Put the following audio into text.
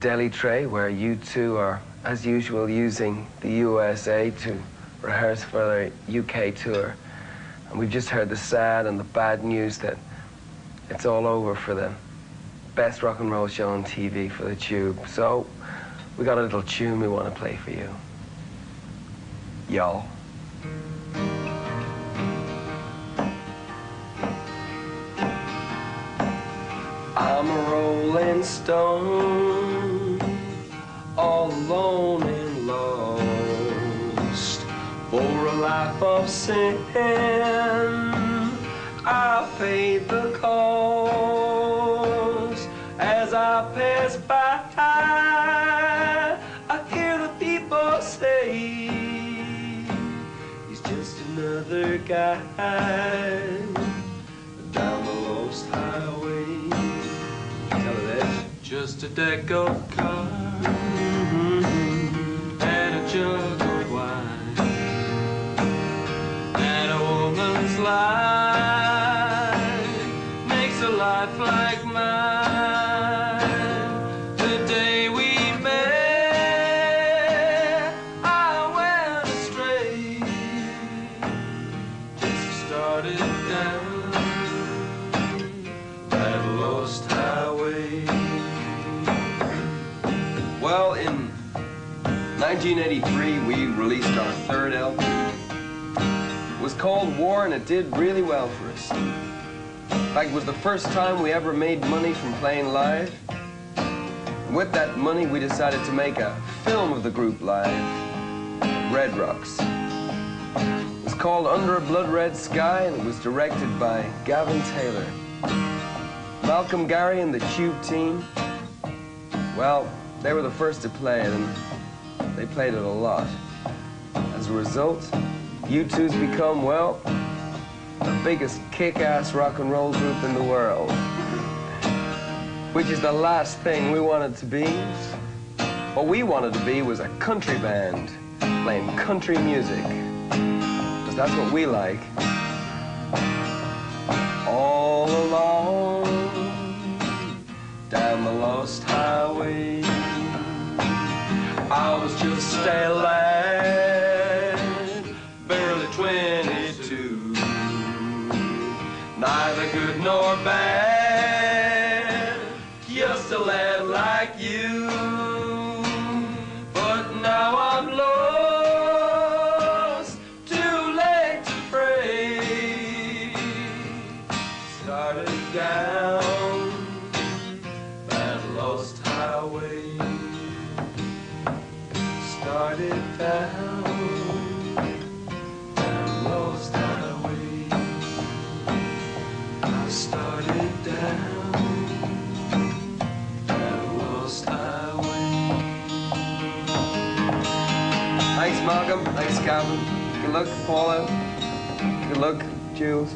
Deli Tray, where U2 are, as usual, using the USA to rehearse for their UK tour. And we've just heard the sad and the bad news that it's all over for the best rock and roll show on TV for the Tube. So we got a little tune we want to play for you. Y'all. I'm a rolling stone, alone and lost. For a life of sin, I paid the cost. As I pass by, I hear the people say, He's just another guy down the lost highway. Just a deck of cards life like mine. The day we met, I went astray. Just started down that lost highway. Well, in 1983, we released our third LP. It was called War, and it did really well for us. It was the first time we ever made money from playing live. With that money, we decided to make a film of the group live, Red Rocks. It's called Under a Blood Red Sky, and it was directed by Gavin Taylor. Malcolm Gerrie and the Tube team, well, they were the first to play it, and they played it a lot. As a result, U2's become, well, biggest kick-ass rock and roll group in the world. Which is the last thing we wanted to be. What we wanted to be was a country band playing country music. Because that's what we like. All along down the lost highway. I was just a lad, good nor bad, just a lad like you. But now I'm lost, too late to pray. Started down that lost highway. Started down Thanks, Malcolm. Thanks, Calvin. Good luck, Paula. Good luck, Jools.